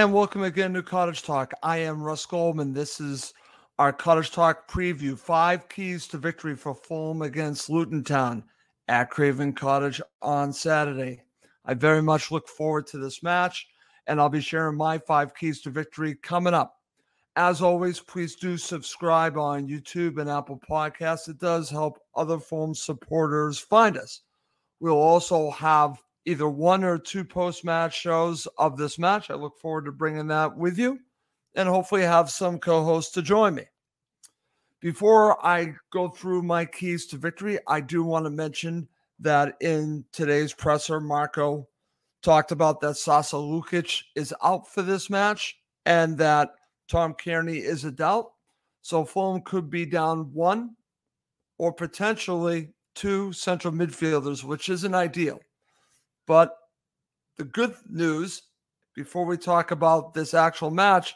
And welcome again to Cottage Talk. I am Russ Goldman. This is our Cottage Talk preview. Five keys to victory for Fulham against Luton Town at Craven Cottage on Saturday. I very much look forward to this match, and I'll be sharing my five keys to victory coming up. As always, please do subscribe on YouTube and Apple Podcasts. It does help other Fulham supporters find us. We'll also have either one or two post match shows of this match. I look forward to bringing that with you and hopefully have some co hosts to join me. Before I go through my keys to victory, I do want to mention that in today's presser, Marco talked about that Sasa Lukic is out for this match and that Tom Cairney is a doubt. So Fulham could be down one or potentially two central midfielders, which isn't ideal. But the good news, before we talk about this actual match,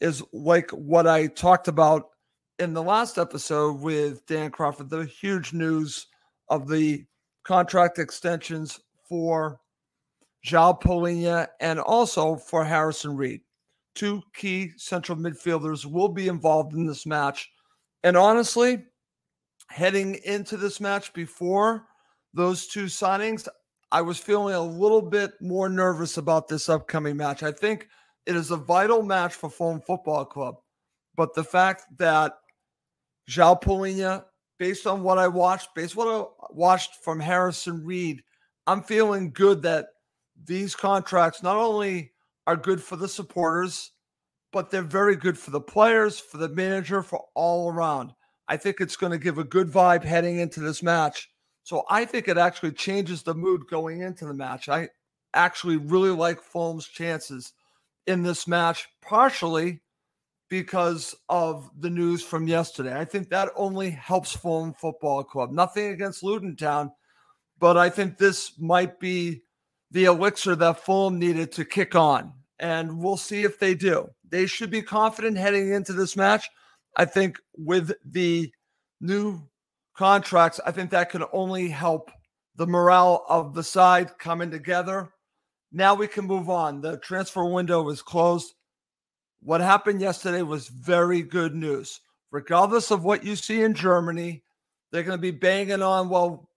is like what I talked about in the last episode with Dan Crawford, the huge news of the contract extensions for João Palhinha and also for Harrison Reed. Two key central midfielders will be involved in this match. And honestly, heading into this match before those two signings, I was feeling a little bit more nervous about this upcoming match. I think it is a vital match for Fulham Football Club. But the fact that João Palhinha, based on what I watched, based on what I watched from Harrison Reed, I'm feeling good that these contracts not only are good for the supporters, but they're very good for the players, for the manager, for all around. I think it's going to give a good vibe heading into this match. So I think it actually changes the mood going into the match. I actually really like Fulham's chances in this match, partially because of the news from yesterday. I think that only helps Fulham Football Club. Nothing against Luton Town, but I think this might be the elixir that Fulham needed to kick on. And we'll see if they do. They should be confident heading into this match. I think with the new contracts, I think that can only help the morale of the side coming together. Now we can move on. The transfer window is closed. What happened yesterday was very good news. Regardless of what you see in Germany, they're going to be banging on, well,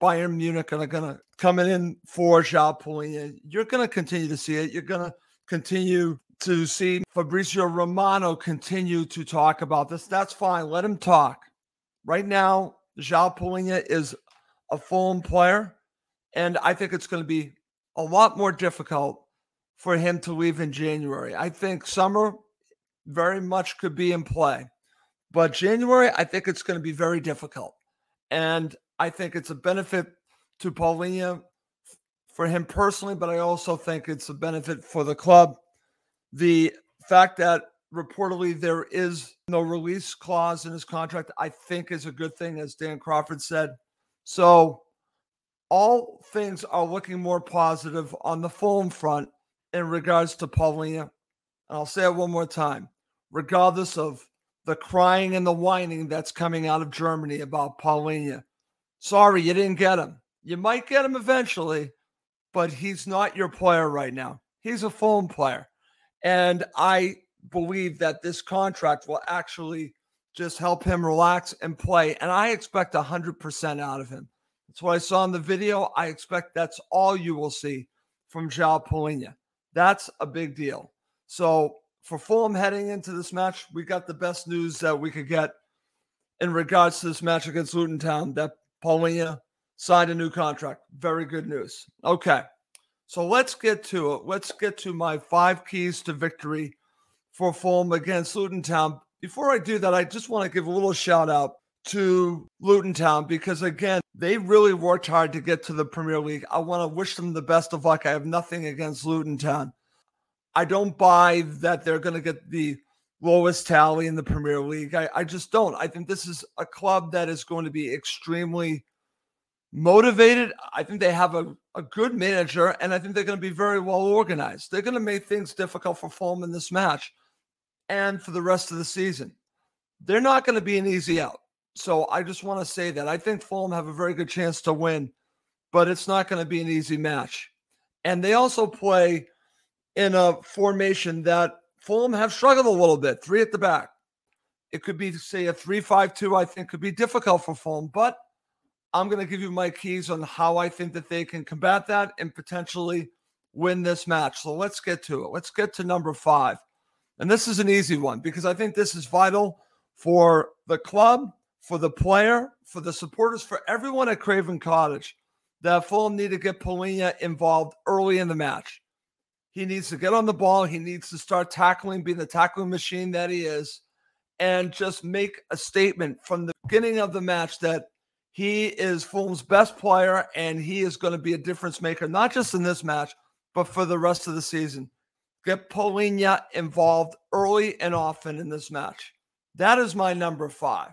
Bayern Munich are going to come in for João Palhinha. You're going to continue to see it. You're going to continue to see Fabrizio Romano continue to talk about this. That's fine. Let him talk. Right now, João Palhinha is a Fulham player, and I think it's going to be a lot more difficult for him to leave in January. I think summer very much could be in play, but January, I think it's going to be very difficult. And I think it's a benefit to Palhinha for him personally, but I also think it's a benefit for the club. The fact that reportedly there is no release clause in his contract, I think is a good thing, as Dan Crawford said. So all things are looking more positive on the Fulham front in regards to Palhinha. And I'll say it one more time, regardless of the crying and the whining that's coming out of Germany about Palhinha. Sorry, you didn't get him. You might get him eventually, but he's not your player right now. He's a Fulham player. And I believe that this contract will actually just help him relax and play. And I expect 100% out of him. That's what I saw in the video. I expect that's all you will see from João Palhinha. That's a big deal. So for Fulham heading into this match, we got the best news that we could get in regards to this match against Luton Town that Palhinha signed a new contract. Very good news. Okay. So let's get to it. Let's get to my five keys to victory for Fulham against Luton Town. Before I do that, I just want to give a little shout out to Luton Town because, again, they really worked hard to get to the Premier League. I want to wish them the best of luck. I have nothing against Luton Town. I don't buy that they're going to get the lowest tally in the Premier League. I, I just don't. I think this is a club that is going to be extremely motivated. I think they have a, a good manager, and I think they're going to be very well organized. They're going to make things difficult for Fulham in this match and for the rest of the season. They're not going to be an easy out. So I just want to say that I think Fulham have a very good chance to win, but it's not going to be an easy match. And they also play in a formation that Fulham have struggled a little bit, three at the back. It could be, say, a 3 5 2, I think could be difficult for Fulham, but I'm going to give you my keys on how I think that they can combat that and potentially win this match. So let's get to it. Let's get to number five. And this is an easy one because I think this is vital for the club, for the player, for the supporters, for everyone at Craven Cottage that Fulham need to get Palhinha involved early in the match. He needs to get on the ball. He needs to start tackling, being the tackling machine that he is, and just make a statement from the beginning of the match that he is Fulham's best player and he is going to be a difference maker, not just in this match, but for the rest of the season. Get Palhinha involved early and often in this match. That is my number five.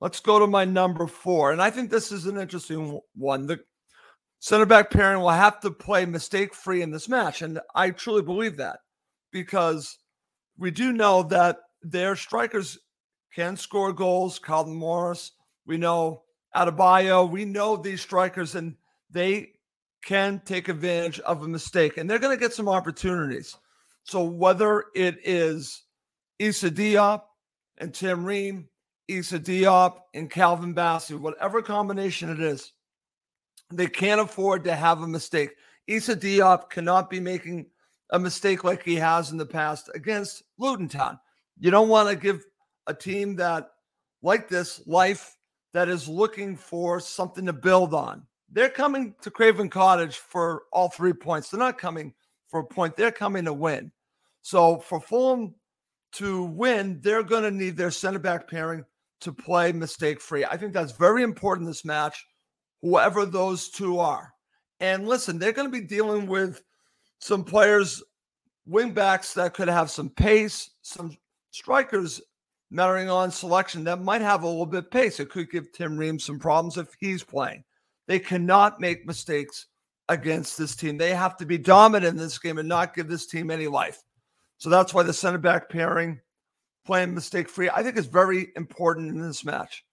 Let's go to my number four. And I think this is an interesting one. The center back pairing will have to play mistake free in this match. And I truly believe that because we do know that their strikers can score goals. Carlton Morris, we know Adebayo, we know these strikers, and they can take advantage of a mistake, and they're going to get some opportunities. So whether it is Issa Diop and Tim Ream, Issa Diop and Calvin Bassey, whatever combination it is, they can't afford to have a mistake. Issa Diop cannot be making a mistake like he has in the past against Luton Town. You don't want to give a team that like this life that is looking for something to build on. They're coming to Craven Cottage for all three points. They're not coming for a point. They're coming to win. So for Fulham to win, they're going to need their center back pairing to play mistake free. I think that's very important this match, whoever those two are. And listen, they're going to be dealing with some players, wing backs that could have some pace, some strikers mattering on selection that might have a little bit pace. It could give Tim Ream some problems if he's playing. They cannot make mistakes against this team. They have to be dominant in this game and not give this team any life. So that's why the center back pairing, playing mistake free, I think is very important in this match.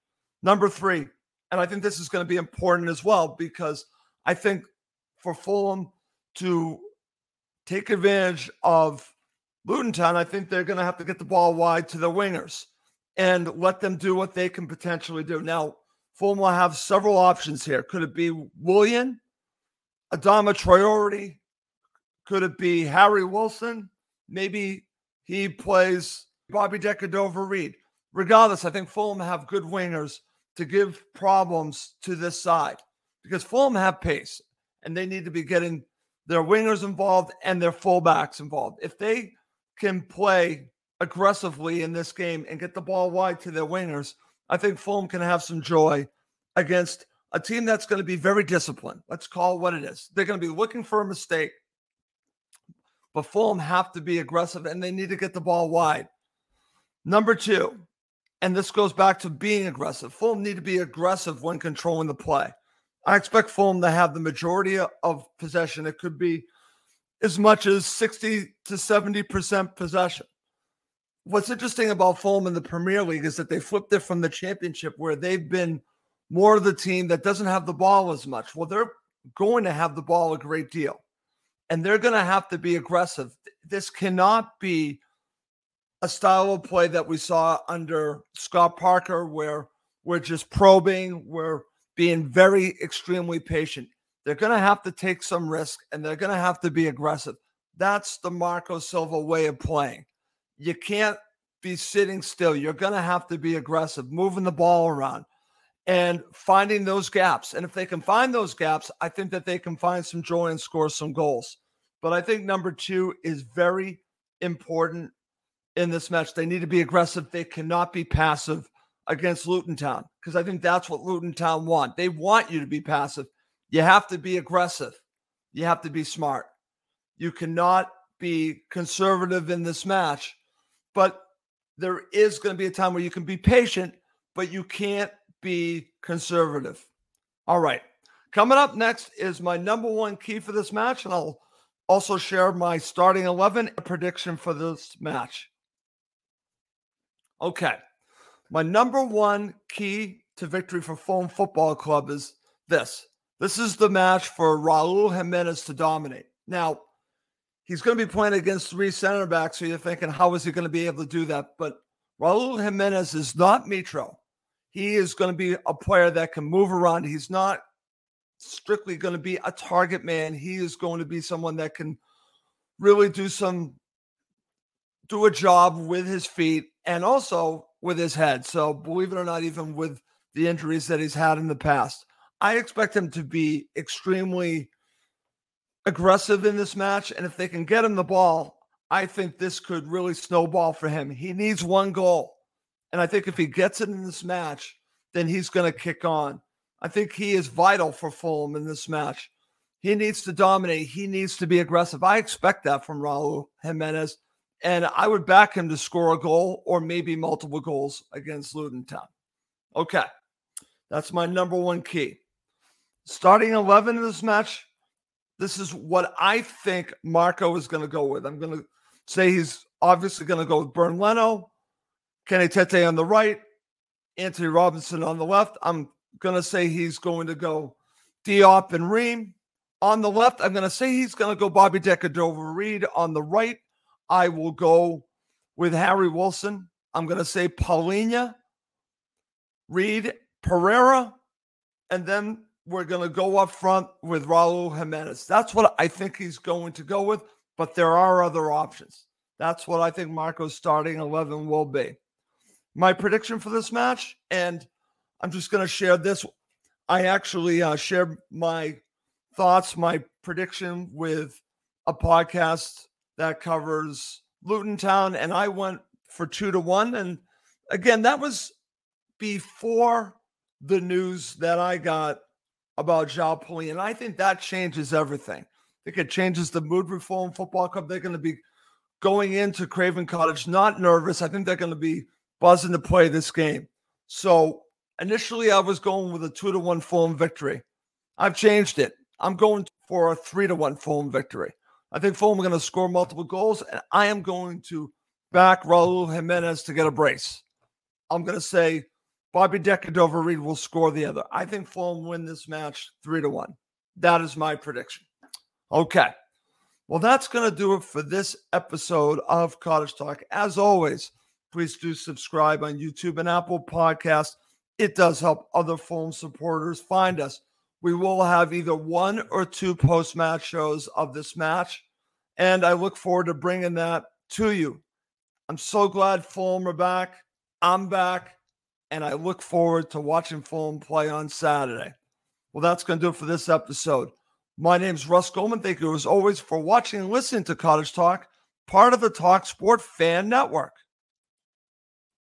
Number three, and I think this is going to be important as well because I think for Fulham to take advantage of Luton Town, I think they're going to have to get the ball wide to the wingers and let them do what they can potentially do. Now, Fulham have several options here. Could it be Willian, Adama Traore? Could it be Harry Wilson? Maybe he plays Bobby Decordova Reid. Regardless, I think Fulham have good wingers to give problems to this side because Fulham have pace and they need to be getting their wingers involved and their fullbacks involved. If they can play aggressively in this game and get the ball wide to their wingers, I think Fulham can have some joy against a team that's going to be very disciplined. Let's call it what it is. They're going to be looking for a mistake, but Fulham have to be aggressive and they need to get the ball wide. Number two, and this goes back to being aggressive. Fulham need to be aggressive when controlling the play. I expect Fulham to have the majority of possession. It could be as much as 60 to 70% possession. What's interesting about Fulham in the Premier League is that they flipped it from the championship where they've been more of the team that doesn't have the ball as much. Well, they're going to have the ball a great deal and they're going to have to be aggressive. This cannot be a style of play that we saw under Scott Parker where we're just probing, we're being very extremely patient. They're going to have to take some risk and they're going to have to be aggressive. That's the Marco Silva way of playing. You can't be sitting still. You're going to have to be aggressive, moving the ball around and finding those gaps. And if they can find those gaps, I think that they can find some joy and score some goals. But I think number two is very important in this match. They need to be aggressive. They cannot be passive against Luton Town because I think that's what Luton Town want. They want you to be passive. You have to be aggressive. You have to be smart. You cannot be conservative in this match, but there is going to be a time where you can be patient, but you can't be conservative. All right. Coming up next is my number one key for this match, and I'll also share my starting 11 prediction for this match. Okay. My number one key to victory for Fulham Football Club is this this is the match for Raul Jimenez to dominate. Now, he's going to be playing against three center backs. So you're thinking, how is he going to be able to do that? But Raul Jimenez is not Mitro. He is going to be a player that can move around. He's not strictly going to be a target man. He is going to be someone that can really do some do a job with his feet and also with his head. So believe it or not, even with the injuries that he's had in the past, I expect him to be extremely aggressive in this match. And if they can get him the ball, I think this could really snowball for him. He needs one goal. And I think if he gets it in this match, then he's going to kick on. I think he is vital for Fulham in this match. He needs to dominate. He needs to be aggressive. I expect that from Raul Jimenez. And I would back him to score a goal or maybe multiple goals against Luton Town. Okay. That's my number one key. Starting 11 in this match, this is what I think Marco is going to go with. I'm going to say he's obviously going to go with Bernd Leno, Kenny Tete on the right, Anthony Robinson on the left. I'm going to say he's going to go Diop and Ream. On the left, I'm going to say he's going to go Bobby Decordova-Reid. On the right, I will go with Harry Wilson. I'm going to say Palhinha, Reed, Pereira, and then we're going to go up front with Raul Jimenez. That's what I think he's going to go with, but there are other options. That's what I think Marco's starting 11 will be. My prediction for this match, and I'm just going to share this. I actually uh, shared my thoughts, my prediction with a podcast that covers Luton Town, and I went for two to one. And again, that was before the news that I got about João Palhinha. And I think that changes everything. I think it changes the mood for Fulham Football Club. They're going to be going into Craven Cottage not nervous. I think they're going to be buzzing to play this game. So initially, I was going with a two to one Fulham victory. I've changed it. I'm going for a three to one Fulham victory. I think Fulham are going to score multiple goals, and I am going to back Raul Jimenez to get a brace. I'm going to say Bobby Decordova-Reid will score the other. I think Fulham win this match three to one. That is my prediction. Okay. Well, that's going to do it for this episode of Cottage Talk. As always, please do subscribe on YouTube and Apple Podcasts. It does help other Fulham supporters find us we will have either one or two post match shows of this match. And I look forward to bringing that to you. I'm so glad Fulham are back. I'm back. And I look forward to watching Fulham play on Saturday. Well, that's going to do it for this episode. My name is Russ Goldman. Thank you as always for watching and listening to Cottage Talk, part of the Talk Sport Fan Network.